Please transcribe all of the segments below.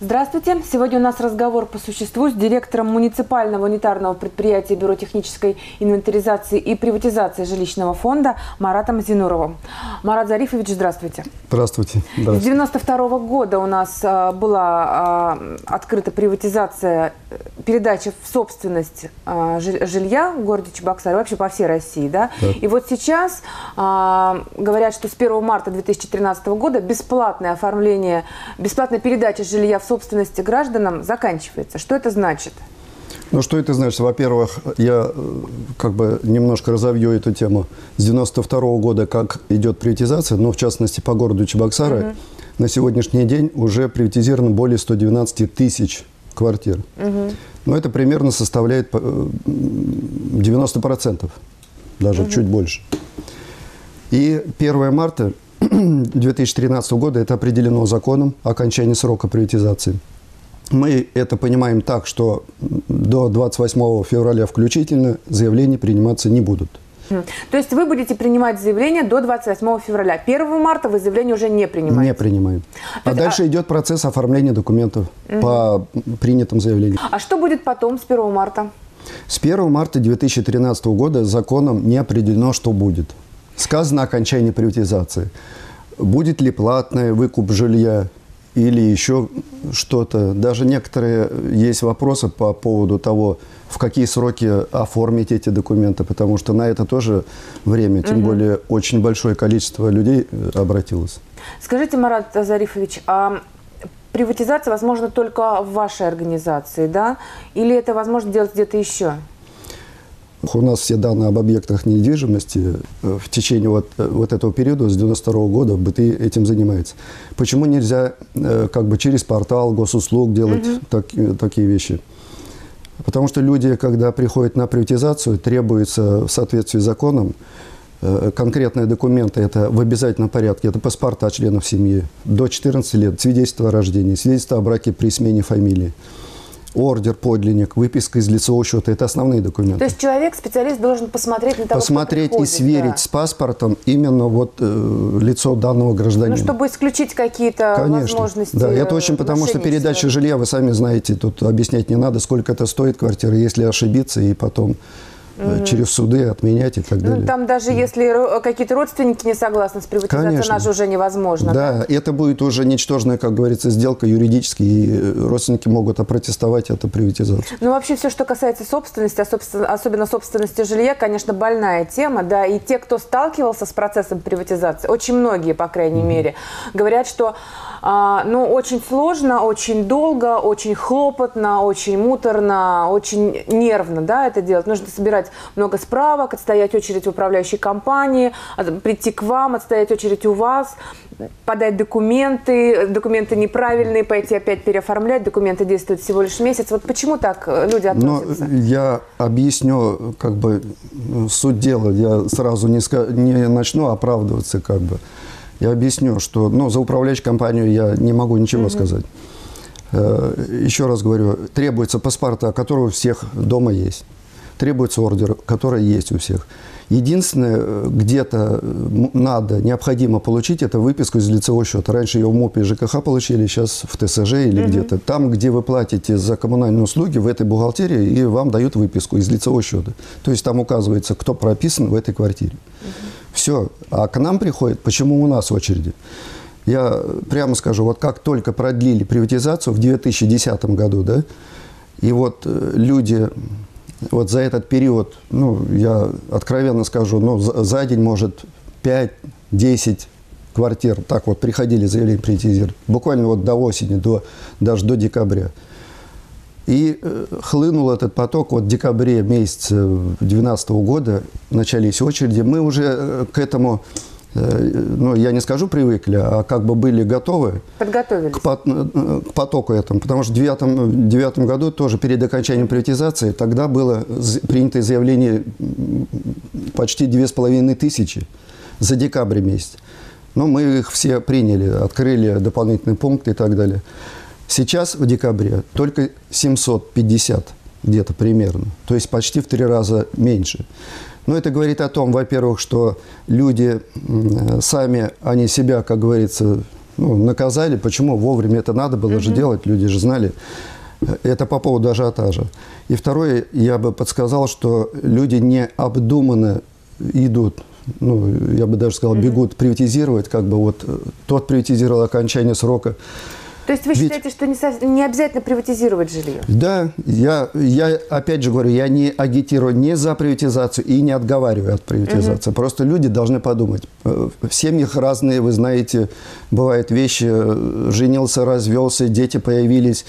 Здравствуйте. Сегодня у нас разговор по существу с директором муниципального унитарного предприятия Бюро технической инвентаризации и приватизации жилищного фонда Маратом Зинуровым. Марат Зарифович, здравствуйте. Здравствуйте. С 92 года у нас а, была а, открыта приватизация, э, передача в собственность а, жилья в городе Чебоксары, вообще по всей России. Да? Да. И вот сейчас говорят, что с 1 марта 2013 года бесплатное оформление, бесплатная передача жилья в собственности гражданам заканчивается. Что это значит? Ну, что это значит? Во-первых, я э, как бы немножко разовью эту тему. С 92 -го года, как идет приватизация, ну, в частности, по городу Чебоксары, угу. на сегодняшний день уже приватизировано более 112 тысяч квартир. Угу. Но это примерно составляет 90%, э, даже угу. чуть больше. И 1 марта 2013 года это определено законом окончание срока приватизации. Мы это понимаем так, что до 28 февраля включительно заявления приниматься не будут. То есть вы будете принимать заявление до 28 февраля. 1 марта вы заявление уже не принимаете? Не принимаем. То а дальше а... идет процесс оформления документов угу. по принятым заявлениям. А что будет потом с 1 марта? С 1 марта 2013 года законом не определено, что будет. Сказано окончание приватизации. Будет ли платный выкуп жилья или еще что-то. Даже некоторые есть вопросы по поводу того, в какие сроки оформить эти документы, потому что на это тоже время, тем угу. более очень большое количество людей э, обратилось. Скажите, Марат Зарифович, а приватизация возможна только в вашей организации, да? Или это возможно делать где-то еще? У нас все данные об объектах недвижимости э, в течение вот, э, вот этого периода, с 92 года, БТИ этим занимается. Почему нельзя э, как бы через портал госуслуг делать угу. так, такие вещи? Потому что люди, когда приходят на приватизацию, требуется в соответствии с законом конкретные документы, это в обязательном порядке, это паспорта членов семьи, до 14 лет, свидетельство о рождении, свидетельство о браке при смене фамилии ордер, подлинник, выписка из лицевого счета. Это основные документы. То есть человек, специалист, должен посмотреть на того, Посмотреть и сверить да. с паспортом именно вот э, лицо данного гражданина. Ну, чтобы исключить какие-то Конечно. возможности. Да, это очень потому, что передача жилья, вы сами знаете, тут объяснять не надо, сколько это стоит квартира, если ошибиться и потом угу. через суды отменять и так ну, далее. Там даже если какие-то родственники не согласны с приватизацией, Конечно. она же уже невозможно. Да, да, это будет уже ничтожная, как говорится, сделка юридически, и э, родственники могут опротестовать эту приватизацию. Ну, вообще все, что касается собственности, особенно собственности жилья, конечно, больная тема, да, и те, кто сталкивался с процессом приватизации, очень многие, по крайней угу. мере, говорят, что а, ну, очень сложно, очень долго, очень хлопотно, очень муторно, очень нервно, да, это делать. Нужно собирать много справок, отстоять очередь в управляющей компании, прийти к вам, отстоять очередь у вас, подать документы, документы неправильные, пойти опять переоформлять, документы действуют всего лишь месяц. Вот почему так люди относятся? Но я объясню, как бы, суть дела. Я сразу не, не начну оправдываться, как бы. Я объясню, что ну, за управляющую компанию я не могу ничего mm-hmm. сказать. Э, еще раз говорю, требуется паспорта, который у всех дома есть. Требуется ордер, который есть у всех. Единственное, где-то надо, необходимо получить, это выписку из лицевого счета. Раньше ее в МОПе и ЖКХ получили, сейчас в ТСЖ или угу. где-то. Там, где вы платите за коммунальные услуги, в этой бухгалтерии, и вам дают выписку из лицевого счета. То есть там указывается, кто прописан в этой квартире. Угу. Все. А к нам приходит, почему у нас очереди? Я прямо скажу, вот как только продлили приватизацию в 2010 году, да, и вот э, люди вот за этот период, ну, я откровенно скажу, ну, за, день, может, 5-10 квартир, так вот, приходили заявления приватизировать, буквально вот до осени, до, даже до декабря. И э, хлынул этот поток вот в декабре месяце 2012 года, начались очереди. Мы уже э, к этому, э, ну, я не скажу привыкли, а как бы были готовы. К, к потоку этому. Потому что в 2009 году, тоже перед окончанием приватизации, тогда было принято заявление почти две с половиной тысячи за декабрь месяц. Но мы их все приняли, открыли дополнительные пункты и так далее. Сейчас в декабре только 750 где-то примерно, то есть почти в три раза меньше. Но это говорит о том, во-первых, что люди сами, они себя, как говорится, ну, наказали. Почему? Вовремя это надо было же делать, люди же знали. Это по поводу ажиотажа. И второе, я бы подсказал, что люди необдуманно идут, ну, я бы даже сказал, бегут приватизировать, как бы вот э, тот приватизировал окончание срока. То есть вы Ведь- считаете, что не, со- не обязательно приватизировать жилье? Да, я, я опять же говорю, я не агитирую не за приватизацию и не отговариваю от приватизации. Просто люди должны подумать. Э, В семьях разные, вы знаете, бывают вещи, э, женился, развелся, дети появились,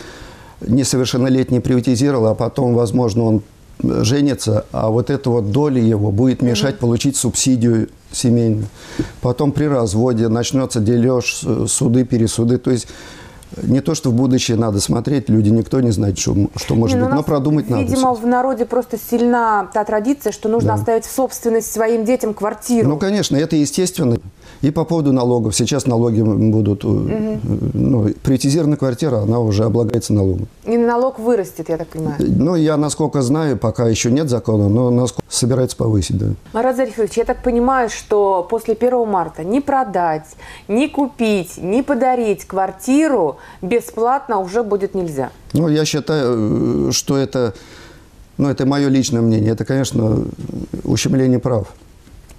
несовершеннолетний приватизировал, а потом, возможно, он э, женится, а вот эта вот доля его будет мешать получить субсидию семейную. Потом при разводе начнется дележ, суды, пересуды. То есть не то, что в будущее надо смотреть, люди никто не знает, что, что может Не, ну, быть, но продумать надо. Видимо, в народе просто сильна та традиция, что нужно Да. оставить в собственность своим детям квартиру. Ну, конечно, это естественно. И по поводу налогов. Сейчас налоги будут... э, э, Ну, приватизированная квартира, она уже облагается налогом. И налог вырастет, я так понимаю. Ну, я, насколько знаю, пока еще нет закона, но насколько собирается повысить, да. Марат Зарифович, я так понимаю, что после 1 марта ни продать, ни купить, ни подарить квартиру бесплатно уже будет нельзя. Ну, я считаю, э, что это, ну, это мое личное мнение. Это, конечно, ущемление прав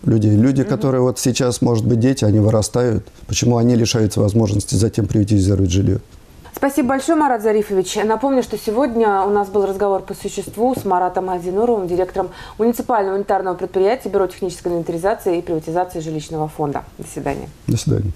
людей. Люди, которые вот сейчас, может быть, дети, они вырастают. Почему они лишаются возможности затем приватизировать жилье? Спасибо большое, Марат Зарифович. Напомню, что сегодня у нас был разговор по существу с Маратом Азинуровым, директором муниципального унитарного предприятия Бюро технической инвентаризации и приватизации жилищного фонда. До свидания. До свидания.